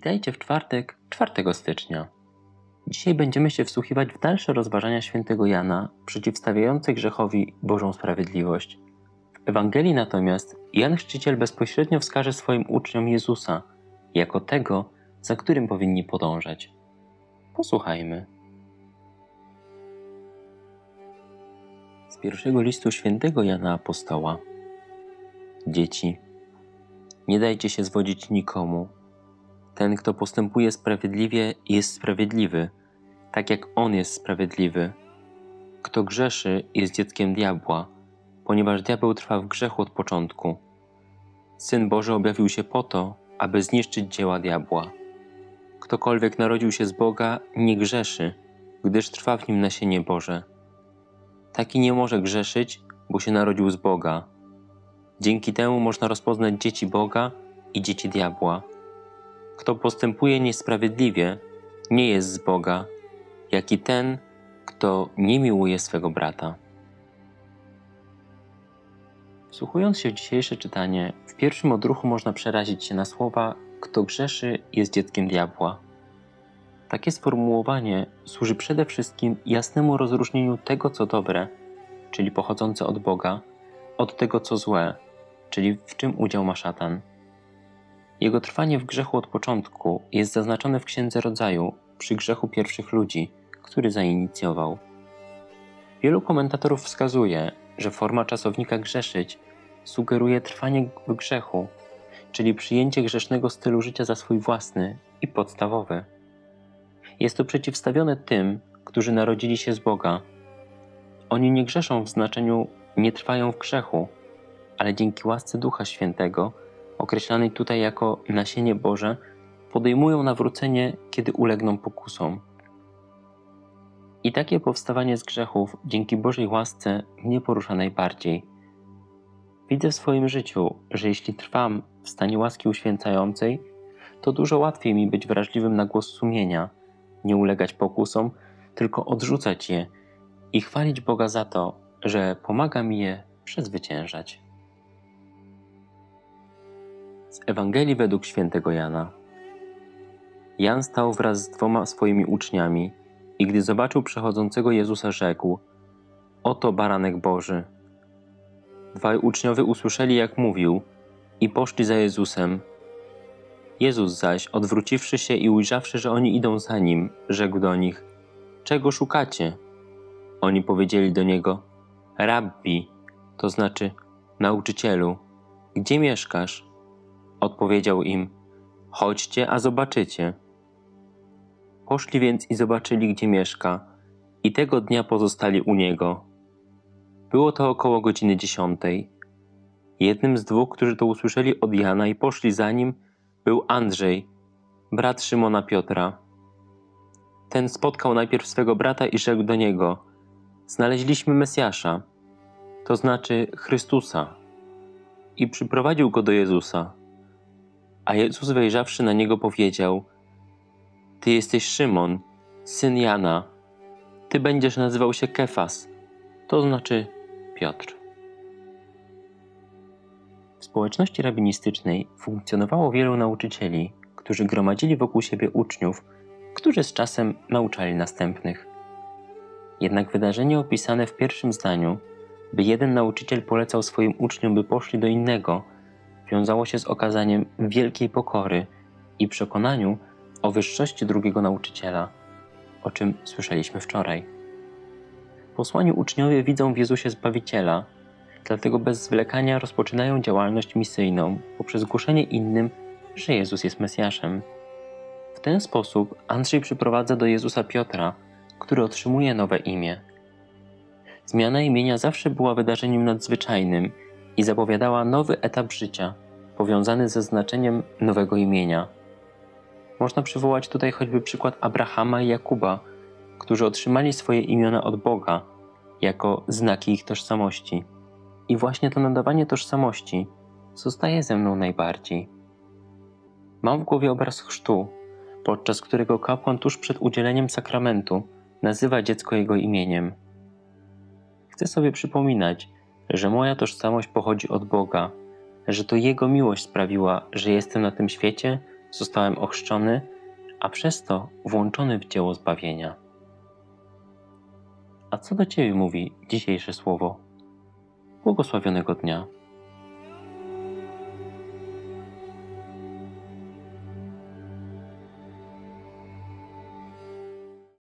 Witajcie w czwartek, 4 stycznia. Dzisiaj będziemy się wsłuchiwać w dalsze rozważania świętego Jana, przeciwstawiające grzechowi Bożą sprawiedliwość. W Ewangelii natomiast Jan Chrzciciel bezpośrednio wskaże swoim uczniom Jezusa jako tego, za którym powinni podążać. Posłuchajmy. Z pierwszego listu świętego Jana Apostoła. Dzieci, nie dajcie się zwodzić nikomu ten, kto postępuje sprawiedliwie, jest sprawiedliwy, tak jak on jest sprawiedliwy. Kto grzeszy, jest dzieckiem diabła, ponieważ diabeł trwa w grzechu od początku. Syn Boży objawił się po to, aby zniszczyć dzieła diabła. Ktokolwiek narodził się z Boga, nie grzeszy, gdyż trwa w nim nasienie Boże. Taki nie może grzeszyć, bo się narodził z Boga. Dzięki temu można rozpoznać dzieci Boga i dzieci diabła. Kto postępuje niesprawiedliwie, nie jest z Boga, jak i ten, kto nie miłuje swego brata. Wsłuchując się w dzisiejsze czytanie, w pierwszym odruchu można przerazić się na słowa: Kto grzeszy, jest dzieckiem diabła. Takie sformułowanie służy przede wszystkim jasnemu rozróżnieniu tego, co dobre, czyli pochodzące od Boga, od tego, co złe, czyli w czym udział ma szatan. Jego trwanie w grzechu od początku jest zaznaczone w Księdze Rodzaju przy grzechu pierwszych ludzi, który zainicjował. Wielu komentatorów wskazuje, że forma czasownika grzeszyć sugeruje trwanie w grzechu, czyli przyjęcie grzesznego stylu życia za swój własny i podstawowy. Jest to przeciwstawione tym, którzy narodzili się z Boga. Oni nie grzeszą w znaczeniu nie trwają w grzechu, ale dzięki łasce Ducha Świętego określanej tutaj jako nasienie Boże, podejmują nawrócenie, kiedy ulegną pokusom. I takie powstawanie z grzechów dzięki Bożej łasce mnie porusza najbardziej. Widzę w swoim życiu, że jeśli trwam w stanie łaski uświęcającej, to dużo łatwiej mi być wrażliwym na głos sumienia, nie ulegać pokusom, tylko odrzucać je i chwalić Boga za to, że pomaga mi je przezwyciężać. Ewangelii według świętego Jana. Jan stał wraz z dwoma swoimi uczniami i gdy zobaczył przechodzącego Jezusa, rzekł: Oto baranek Boży. Dwaj uczniowie usłyszeli, jak mówił, i poszli za Jezusem. Jezus zaś, odwróciwszy się i ujrzawszy, że oni idą za nim, rzekł do nich: Czego szukacie? Oni powiedzieli do niego: Rabbi, to znaczy nauczycielu, gdzie mieszkasz? Odpowiedział im: Chodźcie, a zobaczycie. Poszli więc i zobaczyli, gdzie mieszka, i tego dnia pozostali u niego. Było to około godziny dziesiątej. Jednym z dwóch, którzy to usłyszeli od Jana i poszli za nim, był Andrzej, brat Szymona Piotra. Ten spotkał najpierw swego brata i rzekł do niego: Znaleźliśmy Mesjasza, to znaczy Chrystusa, i przyprowadził go do Jezusa. A Jezus wejrzawszy na niego powiedział: Ty jesteś Szymon, syn Jana. Ty będziesz nazywał się Kefas, to znaczy Piotr. W społeczności rabinistycznej funkcjonowało wielu nauczycieli, którzy gromadzili wokół siebie uczniów, którzy z czasem nauczali następnych. Jednak wydarzenie opisane w pierwszym zdaniu, by jeden nauczyciel polecał swoim uczniom, by poszli do innego, wiązało się z okazaniem wielkiej pokory i przekonaniu o wyższości drugiego nauczyciela, o czym słyszeliśmy wczoraj. W posłaniu uczniowie widzą w Jezusie Zbawiciela, dlatego bez zwlekania rozpoczynają działalność misyjną poprzez głoszenie innym, że Jezus jest Mesjaszem. W ten sposób Andrzej przyprowadza do Jezusa Piotra, który otrzymuje nowe imię. Zmiana imienia zawsze była wydarzeniem nadzwyczajnym i zapowiadała nowy etap życia, powiązany ze znaczeniem nowego imienia. Można przywołać tutaj choćby przykład Abrahama i Jakuba, którzy otrzymali swoje imiona od Boga jako znaki ich tożsamości. I właśnie to nadawanie tożsamości zostaje ze mną najbardziej. Mam w głowie obraz chrztu, podczas którego kapłan tuż przed udzieleniem sakramentu nazywa dziecko jego imieniem. Chcę sobie przypominać, że moja tożsamość pochodzi od Boga, że to Jego miłość sprawiła, że jestem na tym świecie zostałem ochrzczony, a przez to włączony w dzieło zbawienia. A co do Ciebie mówi dzisiejsze słowo? Błogosławionego dnia.